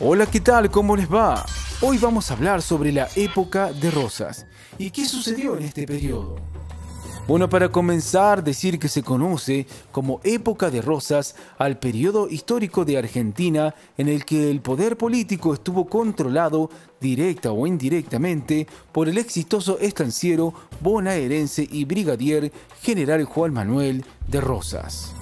Hola, ¿qué tal? ¿Cómo les va? Hoy vamos a hablar sobre la época de Rosas. ¿Y qué sucedió en este periodo? Bueno, para comenzar, decir que se conoce como época de rosas al periodo histórico de Argentina en el que el poder político estuvo controlado directa o indirectamente por el exitoso estanciero bonaerense y brigadier general Juan Manuel de Rosas.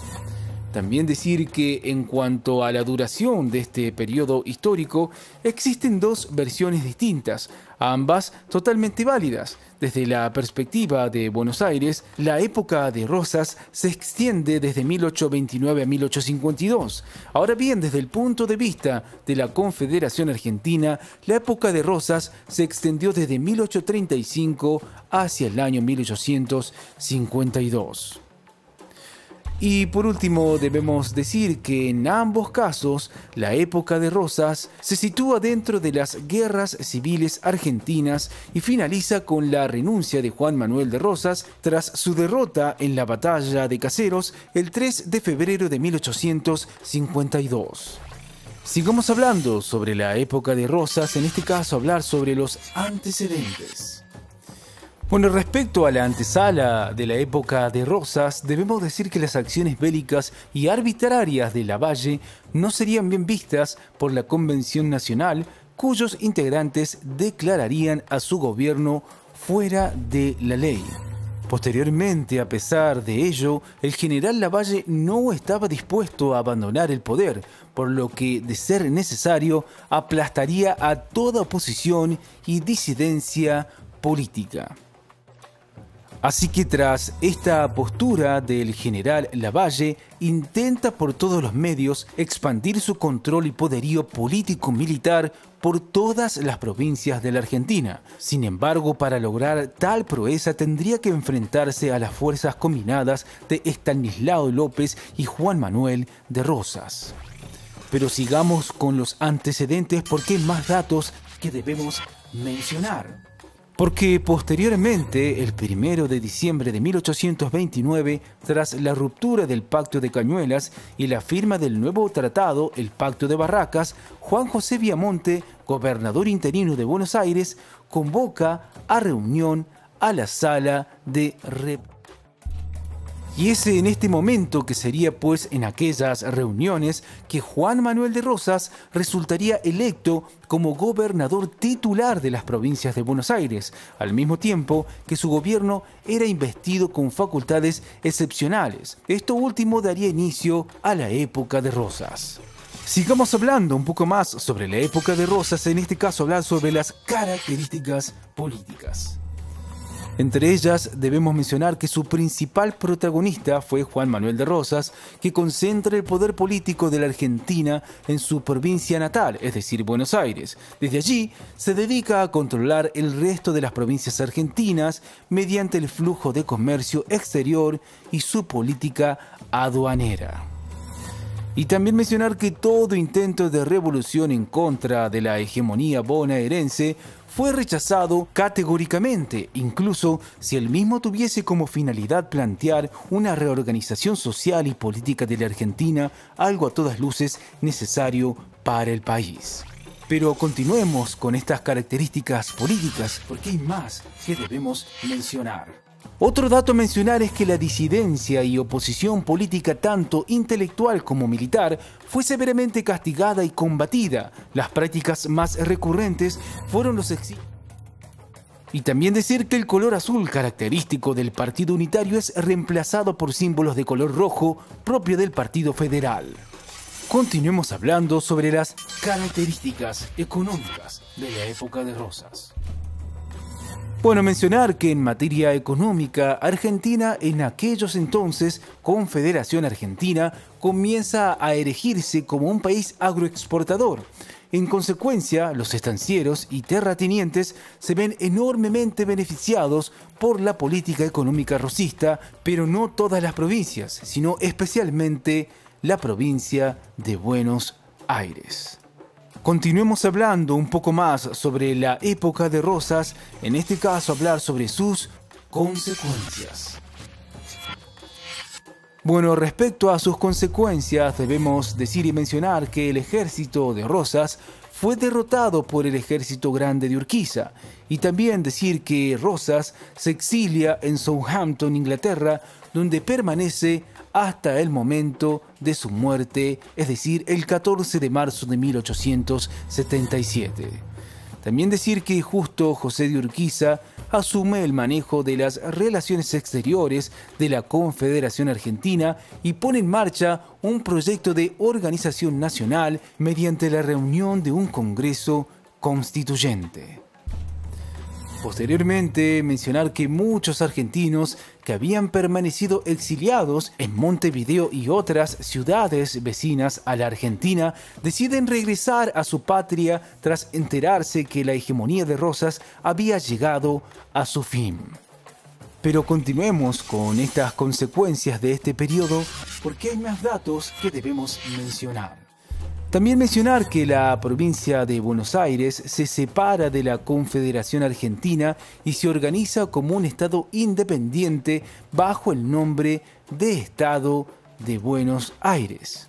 También decir que en cuanto a la duración de este periodo histórico, existen dos versiones distintas, ambas totalmente válidas. Desde la perspectiva de Buenos Aires, la época de Rosas se extiende desde 1829 a 1852. Ahora bien, desde el punto de vista de la Confederación Argentina, la época de Rosas se extendió desde 1835 hacia el año 1852. Y por último debemos decir que en ambos casos la época de Rosas se sitúa dentro de las guerras civiles argentinas y finaliza con la renuncia de Juan Manuel de Rosas tras su derrota en la batalla de Caseros el 3 de febrero de 1852. Sigamos hablando sobre la época de Rosas, en este caso hablar sobre los antecedentes. Bueno, respecto a la antesala de la época de Rosas, debemos decir que las acciones bélicas y arbitrarias de Lavalle no serían bien vistas por la Convención Nacional, cuyos integrantes declararían a su gobierno fuera de la ley. Posteriormente, a pesar de ello, el general Lavalle no estaba dispuesto a abandonar el poder, por lo que, de ser necesario, aplastaría a toda oposición y disidencia política. Así que tras esta postura del general Lavalle, intenta por todos los medios expandir su control y poderío político-militar por todas las provincias de la Argentina. Sin embargo, para lograr tal proeza tendría que enfrentarse a las fuerzas combinadas de Estanislao López y Juan Manuel de Rosas. Pero sigamos con los antecedentes porque hay más datos que debemos mencionar porque posteriormente, el primero de diciembre de 1829, tras la ruptura del Pacto de Cañuelas y la firma del nuevo tratado, el Pacto de Barracas, Juan José Viamonte, gobernador interino de Buenos Aires, convoca a reunión a la sala de rep y es en este momento que sería pues en aquellas reuniones que Juan Manuel de Rosas resultaría electo como gobernador titular de las provincias de Buenos Aires, al mismo tiempo que su gobierno era investido con facultades excepcionales. Esto último daría inicio a la época de Rosas. Sigamos hablando un poco más sobre la época de Rosas, en este caso hablar sobre las características políticas. Entre ellas debemos mencionar que su principal protagonista fue Juan Manuel de Rosas, que concentra el poder político de la Argentina en su provincia natal, es decir, Buenos Aires. Desde allí se dedica a controlar el resto de las provincias argentinas mediante el flujo de comercio exterior y su política aduanera. Y también mencionar que todo intento de revolución en contra de la hegemonía bonaerense fue rechazado categóricamente, incluso si el mismo tuviese como finalidad plantear una reorganización social y política de la Argentina, algo a todas luces necesario para el país. Pero continuemos con estas características políticas porque hay más que debemos mencionar. Otro dato a mencionar es que la disidencia y oposición política tanto intelectual como militar fue severamente castigada y combatida. Las prácticas más recurrentes fueron los exilios. Y también decir que el color azul característico del Partido Unitario es reemplazado por símbolos de color rojo propio del Partido Federal. Continuemos hablando sobre las características económicas de la época de Rosas. Bueno, mencionar que en materia económica, Argentina en aquellos entonces, Confederación Argentina, comienza a erigirse como un país agroexportador. En consecuencia, los estancieros y terratenientes se ven enormemente beneficiados por la política económica rosista, pero no todas las provincias, sino especialmente la provincia de Buenos Aires. Continuemos hablando un poco más sobre la época de Rosas, en este caso hablar sobre sus consecuencias. Bueno, respecto a sus consecuencias, debemos decir y mencionar que el ejército de Rosas fue derrotado por el ejército grande de Urquiza, y también decir que Rosas se exilia en Southampton, Inglaterra, donde permanece hasta el momento de su muerte, es decir, el 14 de marzo de 1877. También decir que justo José de Urquiza asume el manejo de las relaciones exteriores de la Confederación Argentina y pone en marcha un proyecto de organización nacional mediante la reunión de un Congreso Constituyente. Posteriormente, mencionar que muchos argentinos que habían permanecido exiliados en Montevideo y otras ciudades vecinas a la Argentina deciden regresar a su patria tras enterarse que la hegemonía de Rosas había llegado a su fin. Pero continuemos con estas consecuencias de este periodo porque hay más datos que debemos mencionar. También mencionar que la provincia de Buenos Aires se separa de la Confederación Argentina y se organiza como un Estado independiente bajo el nombre de Estado de Buenos Aires.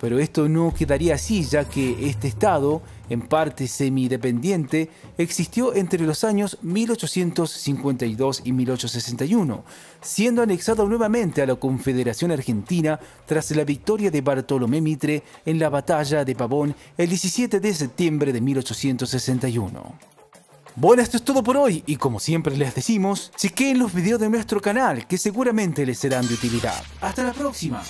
Pero esto no quedaría así, ya que este estado, en parte semidependiente, existió entre los años 1852 y 1861, siendo anexado nuevamente a la Confederación Argentina tras la victoria de Bartolomé Mitre en la batalla de Pavón el 17 de septiembre de 1861. Bueno, esto es todo por hoy y como siempre les decimos, chequeen los videos de nuestro canal que seguramente les serán de utilidad. ¡Hasta la próxima!